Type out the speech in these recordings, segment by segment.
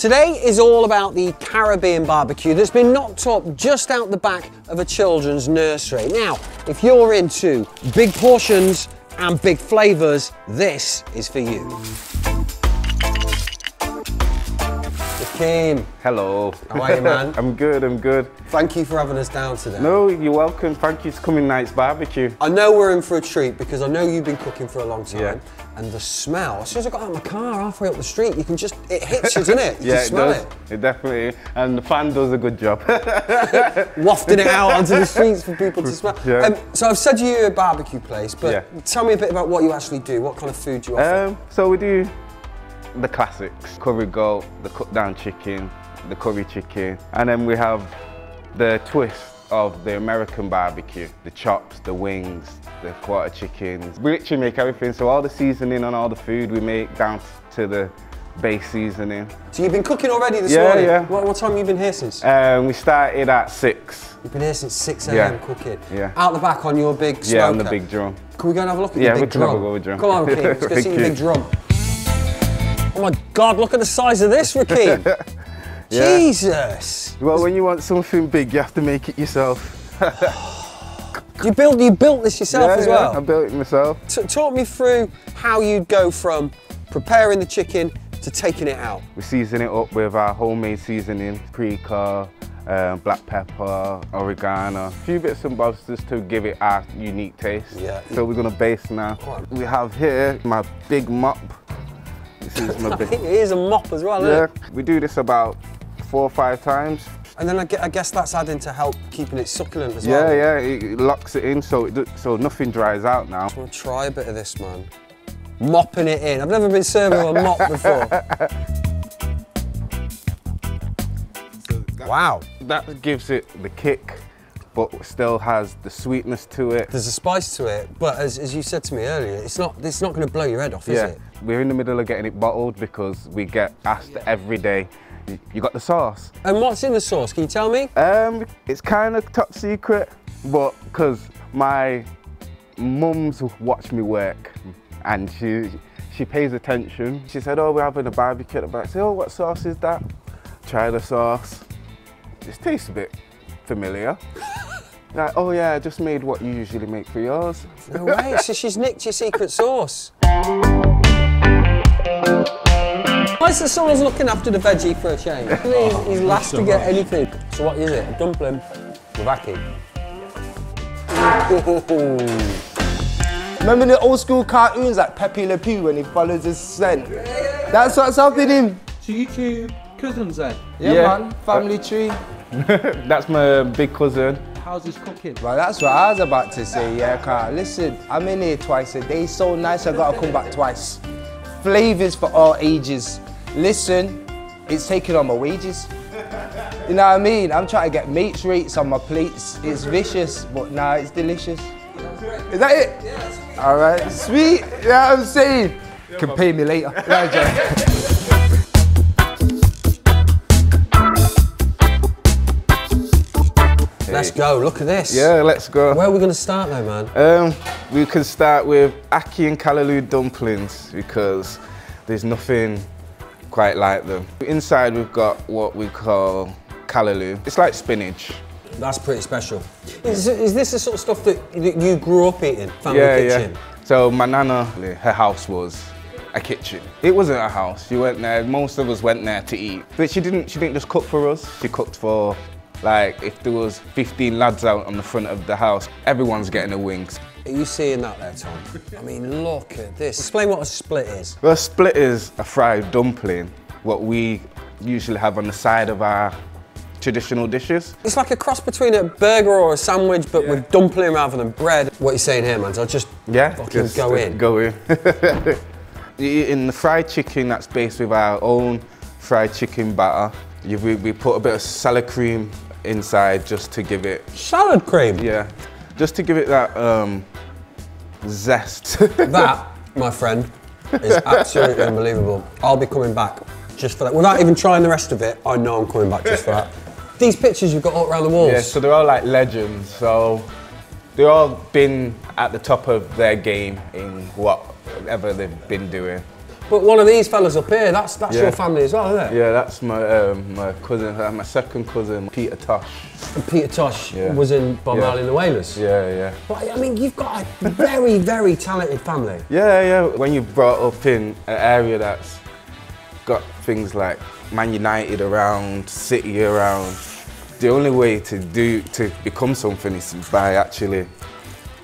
Today is all about the Caribbean barbecue that's been knocked up just out the back of a children's nursery. Now, if you're into big portions and big flavours, this is for you. Rakeem, Hello. How are you, man? I'm good, I'm good. thank you for having us down today. No, you're welcome. Thank you for coming Knights Barbecue. I know we're in for a treat because I know you've been cooking for a long time. Yeah. And the smell, as soon as I got out of my car halfway up the street, you can just, it hits you, doesn't it? You yeah, can it does. it. It definitely, and the fan does a good job. wafting it out onto the streets for people to smell. Yeah. Um, so I've said you're a barbecue place, but Yeah. tell me a bit about what you actually do. What kind of food do you offer? um, so we do the classics: curry goat, the cut down chicken, the curry chicken, and then we have the twist of the American barbecue: the chops, the wings, the quarter chickens. We literally make everything. So all the seasoning on all the food we make down to the base seasoning. so you've been cooking already this yeah, morning. yeah. What, what time have you been here since? Um, we started at six. You've been here since 6 a.m. yeah. cooking. Yeah. Out the back on your big smoker. Yeah, on the big drum. Can we go and have a look at Yeah, your we big can have a drum? go with drum. Come on, Rakeem. Let's go see your big drum. Oh my God! Look at the size of this, Rakeem. Yeah. Jesus! Well, when you want something big, you have to make it yourself. You built you built this yourself yeah, as yeah, well. I built it myself. T- talk me through how you'd go from preparing the chicken to taking it out. We season it up with our homemade seasoning, paprika, um, black pepper, oregano, a few bits and bobs just to give it our unique taste. Yeah. So we're gonna baste now. We have here my big mop. This is my I big. it is a mop as well, Yeah, isn't it? we do this about four or five times. And then I, gue- I guess that's adding to help keeping it succulent as Yeah, well. yeah, it it locks it in so it, so nothing dries out now. I'm gonna try a bit of this, man. Mopping it in. I've never been served with a mop before. wow. That gives it the kick, but still has the sweetness to it. There's a spice to it, but as, as you said to me earlier, it's not it's not going to blow your head off, is Yeah, it? we're in the middle of getting it bottled because we get asked every day, "You- you got the sauce? And what's in the sauce? Can you tell me? Um, it's kind of top secret, but because my mum's watched me work and she she pays attention. She said, "Oh, we're having a barbecue." at the back." I said, "Oh, what sauce is that?" Try the sauce. It tastes a bit familiar. like, oh yeah, I just made what you usually make for yours. No way. so she's nicked your secret sauce. Why is there someone's looking after the veggie for a change? He's, he's last to get anything. So what is it? A dumpling with ackee. Remember the old school cartoons like Pepe Le Pew when he follows his scent? That's what's helping him. So you two cousins then? Yeah, Yeah. man, family tree. That's my big cousin. How's his cooking? Well, that's what I was about to say, yeah, car. Listen, I'm in here twice a day, so nice I gotta come back twice. Flavors for all ages. Listen, it's taking on my wages. You know what I mean? I'm trying to get mates rates on my plates. It's vicious, but nah, it's delicious. Is that it? Yeah, All right, sweet. You know I'm saying? Can pay me later. Let's go. Look at this. Yeah, let's go. Where are we going to start though, man? Um, we can start with ackee and Callaloo dumplings because there's nothing quite like them. Inside we've got what we call Callaloo. It's like spinach. That's pretty special. Is, is this the sort of stuff that, that you grew up eating? Family yeah, kitchen? yeah. So my nana, her house was a kitchen. It wasn't a house. She went there. Most of us went there to eat, but she didn't. She didn't just cook for us. She cooked for, like, if there was 15 lads out on the front of the house, everyone's getting a wings. Are you seeing that there, Tom? I mean, look at this. Explain what a split is. Well, split is a fried dumpling, what we usually have on the side of our traditional dishes. It's like a cross between a burger or a sandwich, but with dumpling rather than bread. What are you saying here, man? So I'll just Yeah, fucking just go in. Go in. in the fried chicken, that's based with our own fried chicken batter. You, we, we put a bit of salad cream inside just to give it, Salad cream. yeah, just to give it that um, zest. That, my friend, is absolutely unbelievable. I'll be coming back just for that. Without even trying the rest of it, I know I'm coming back just for that. These pictures you've got all around the walls. Yeah, so they're all like legends. So they've all been at the top of their game in whatever they've been doing. But one of these fellas up here, that's that's Yeah. your family as well, isn't it? Yeah, that's my um, my cousin, uh, my second cousin, Peter Tosh. And Peter Tosh Yeah. was in Bob Yeah. Marley and the Wailers. Yeah, yeah. But I mean, you've got a very, very talented family. Yeah, yeah. When you're brought up in an area that's got things like Man United around, City around, the only way to do to become something is by actually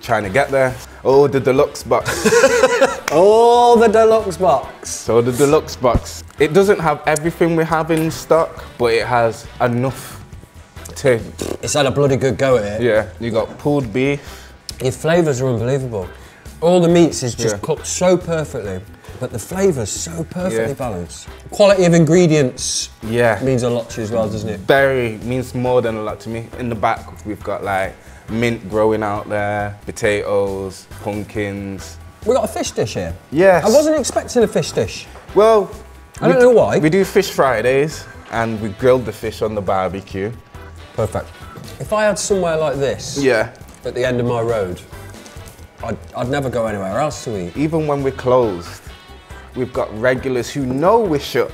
trying to get there. Oh, the deluxe box. Oh, the deluxe box. so the deluxe box, it doesn't have everything we have in stock, but it has enough to. It's had a bloody good go at it. Yeah, you got pulled beef. Your flavours are unbelievable. All the meats is just Yeah. cooked so perfectly, but the flavours so perfectly Yeah. balanced. Quality of ingredients Yeah. means a lot to you as well, doesn't it? berry means more than a lot to me. In the back, we've got like mint growing out there, potatoes, pumpkins. We got a fish dish here. Yes. I wasn't expecting a fish dish. Well, I don't know why. We do fish Fridays and we grill the fish on the barbecue. Perfect. If I had somewhere like this Yeah. at the end of my road, I'd, I'd never go anywhere else to eat. Even when we're closed, we've got regulars who know we're shut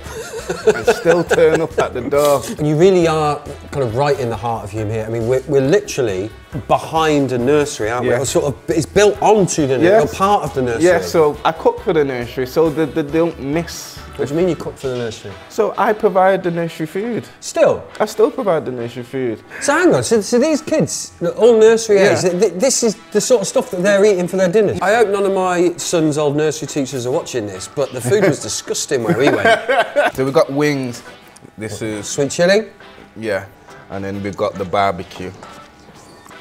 and still turn up at the door. And you really are kind of right in the heart of Hulme here. I mean, we're, we're literally behind a nursery, aren't we? Or sort of, it's built onto the nursery, Yes. part of the nursery. Yeah, so I cook for the nursery so that they don't miss. What do you mean you cook for the nursery? So I provide the nursery food. Still? I still provide the nursery food. So hang on, so, so these kids, look, all nursery Yeah. age, th- th- this is the sort of stuff that they're eating for their dinners. I hope none of my son's old nursery teachers are watching this, but the food was disgusting where we went. So we've got wings. This is Sweet chili? yeah, and then we've got the barbecue.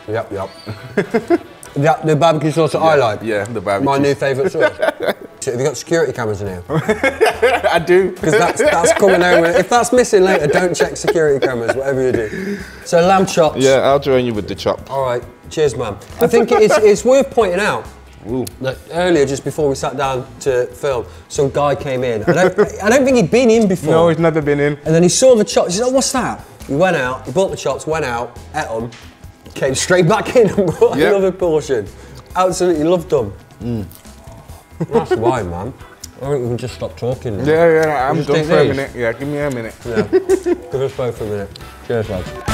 Yep, yep. That, the barbecue sauce that I like. Yeah, the barbecue. My new favourite sauce. Have you got security cameras in here? I do. Because that's, that's coming home. If that's missing later, don't check security cameras, whatever you do. So lamb chops. Yeah, I'll join you with the chop. All right, cheers, man. I think it's, it's worth pointing out Ooh. that earlier, just before we sat down to film, some guy came in. I don't, I don't think he'd been in before. No, he's never been in. And then he saw the chops. He said, oh, what's that? He went out, he bought the chops, went out, ate them, came straight back in and brought Yeah. another portion. Absolutely loved them. Mm. That's why, man. I think we can just stop talking now. Yeah, yeah, I'm just done for a minute. Yeah, give me a minute. Yeah. Give us both a minute. Cheers, lads.